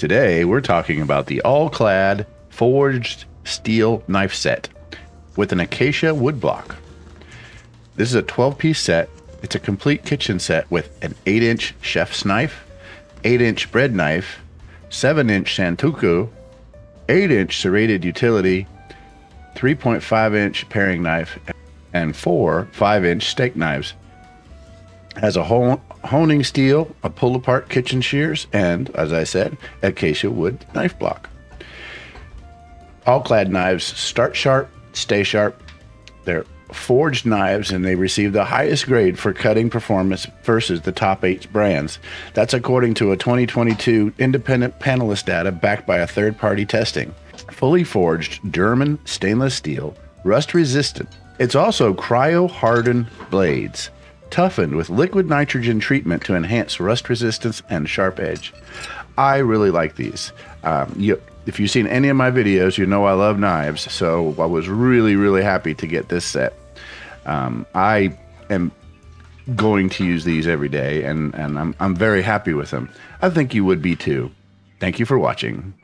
Today, we're talking about the All-Clad forged steel knife set with an acacia wood block. This is a 12 piece set. It's a complete kitchen set with an 8 inch chef's knife, 8 inch bread knife, 7 inch santoku, 8 inch serrated utility, 3.5 inch paring knife, and four 5 inch steak knives. Has a honing steel, a pull apart kitchen shears, and, as I said, acacia wood knife block. All-Clad knives start sharp, stay sharp. They're forged knives and they receive the highest grade for cutting performance versus the top eight brands. That's according to a 2022 independent panelist data backed by a third party testing. Fully forged German stainless steel, rust resistant. It's also cryo hardened blades, toughened with liquid nitrogen treatment to enhance rust resistance and sharp edge. I really like these. Um, you, if you've seen any of my videos, you know I love knives, so I was really, really happy to get this set. Um, I am going to use these every day, and, and I'm, I'm very happy with them. I think you would be too. Thank you for watching.